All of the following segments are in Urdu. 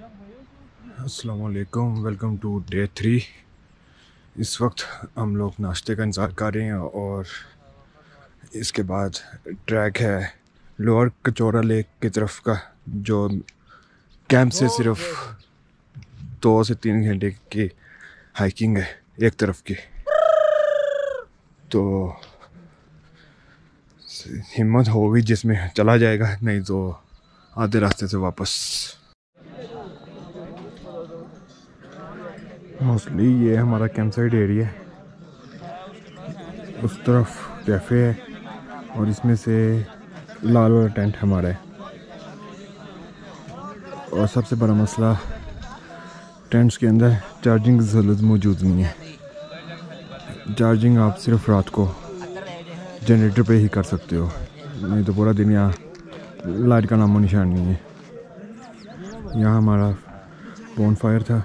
السلام علیکم ویلکم ٹو ڈے تھری اس وقت ہم لوگ ناشتے کا انتظار کر رہے ہیں اور اس کے بعد ٹریک ہے لوور کچورا لیک کی طرف کا، جو کیمپ سے صرف دو سے تین گھنٹے کی ہائکنگ ہے ایک طرف کی۔ تو ہمت ہوگی جس میں چلا جائے گا، نہیں تو آدھے راستے سے واپس۔ موسٹلی یہ ہمارا کیمپ سائڈ ایریا ہے۔ اس طرف کیفے ہے اور اس میں سے لال والا ٹینٹ ہمارا ہے۔ اور سب سے بڑا مسئلہ ٹینٹس کے اندر چارجنگ کی سہولت موجود نہیں ہے۔ چارجنگ آپ صرف رات کو جنریٹر پہ ہی کر سکتے ہو۔ نہیں تو پورا دن یہاں لائٹ کا نام و نشان نہیں ہے۔ یہاں ہمارا بون فائر تھا۔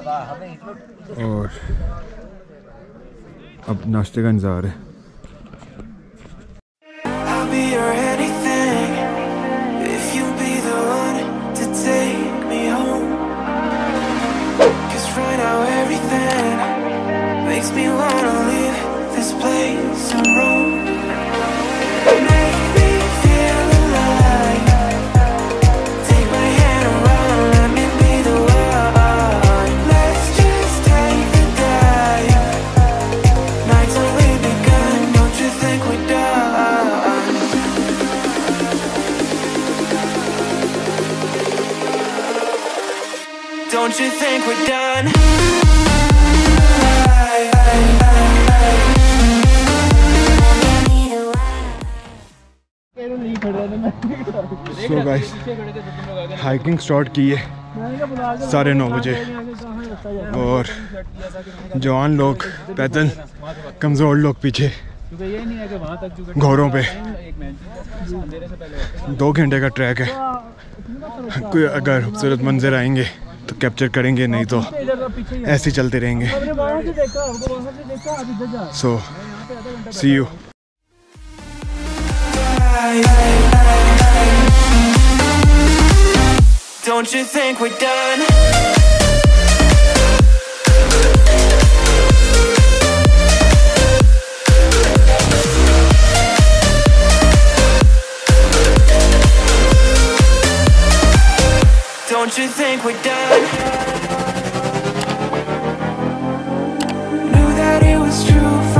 اور اب ناشتے کا انتظار ہے۔ I'll be your Don't you think we're done? So guys hiking start کی ہے ساڑھے نو بجے اور جوان لوگ پیدل کمزور لوگ پیچھے گھوڑوں پہ دو گھنٹے کا ٹریک ہے کوئی اگر خوبصورت منظر آئیں گے تو کیپچر کریں گے، نہیں تو ایسے ہی چلتے رہیں گے so see you Don't you think we're done? Don't you think we're done? Knew that it was true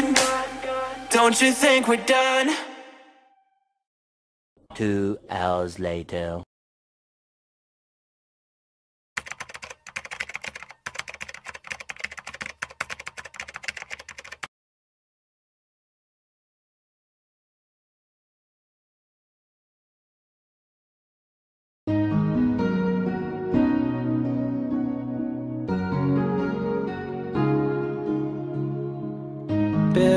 Begun. Don't you think we're done? Two hours later.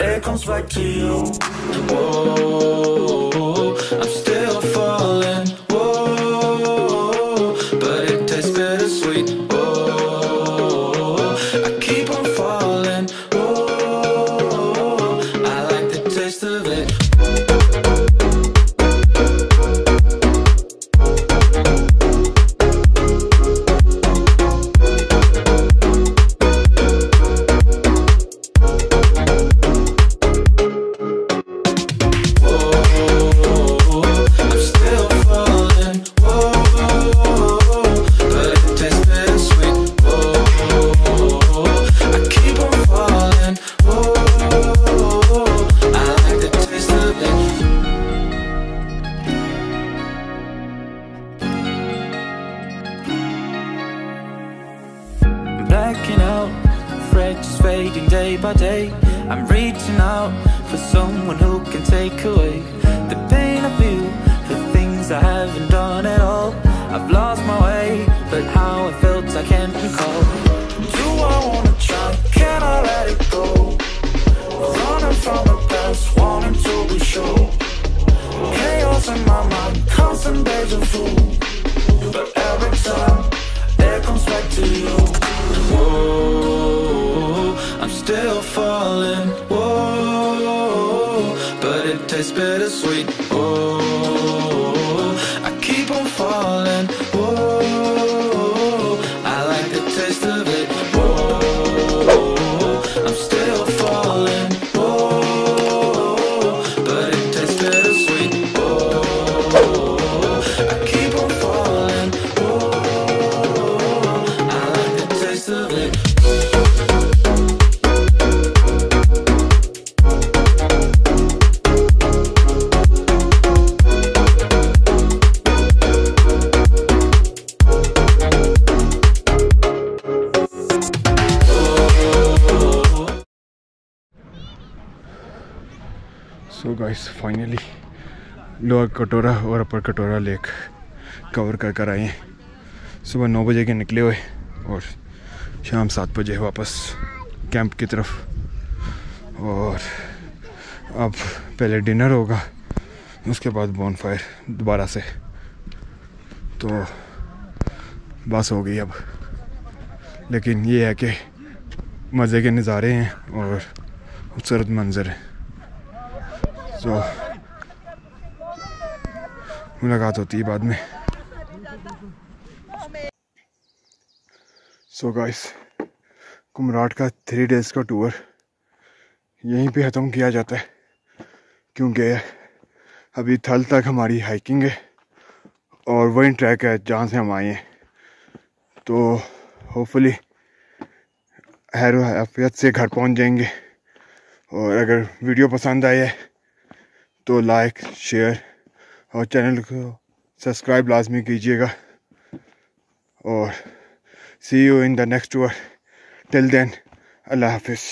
it comes back to you. Fractures fading day by day. I'm reaching out for someone who can take away the pain I feel, the things I haven't done at all. I've lost my way, but how I felt I can't recall. Do I wanna try? Can I let it go? Running from the past, wanting to be sure. Chaos in my mind, constant deja vu. Still falling. Whoa, but it tastes bittersweet. Guys finally lower کٹورا اور اپر کٹورا لیک کور کر کر آئے ہیں۔ صبح نو بجے کے نکلے ہوئے اور شام سات بجے واپس کیمپ کی طرف۔ اور اب پہلے ڈنر ہوگا، اس کے بعد بون فائر دوبارہ سے۔ تو بس ہو گئی اب۔ لیکن یہ ہے کہ مزے کے نظارے ہیں اور خوبصورت منظر ہیں تو ملاقات ہوتی ہے بعد میں۔ سو so گائس کمراٹ کا تھری ڈیز کا ٹور یہیں پہ ختم کیا جاتا ہے۔ کیونکہ ابھی تھل تک ہماری ہائکنگ ہے اور وہی ٹریک ہے جہاں سے ہم آئے ہیں۔ تو ہوپ فلی حیر و حیفیت سے گھر پہنچ جائیں گے۔ اور اگر ویڈیو پسند آئی ہے تو لائک، شیئر اور چینل کو سبسکرائب لازمی کیجیے گا اور سی یو ان دا نیکسٹ ور ٹل دین اللہ حافظ.